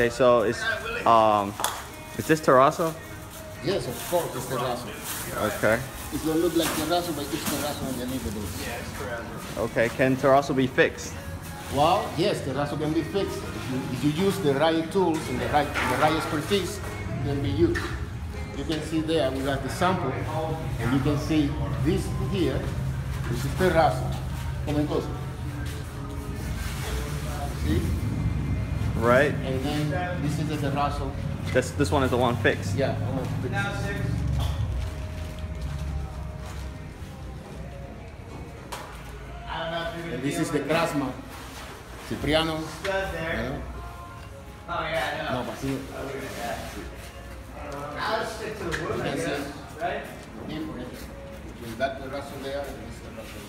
Okay, so it's um, is this terrazzo? Yes, of course, it's terrazzo. Okay. It will look like terrazzo, but it's terrazzo underneath the door. Okay. Can terrazzo be fixed? Well, yes, terrazzo can be fixed. If you, if you use the right tools and the right, the right expertise, it can be used. You can see there, we got the sample, and you can see this here, this is terrazzo. Come on, close. See? Right. And then this is the terrazzo. This this one is the one fixed. Yeah, I'm gonna fix this. And this is the Krasma. Cipriano. Bueno. Oh yeah, I know. No, Basilio. I'll stick to the wood, I guess. Right? Different between that terrazzo there and this terrazzo.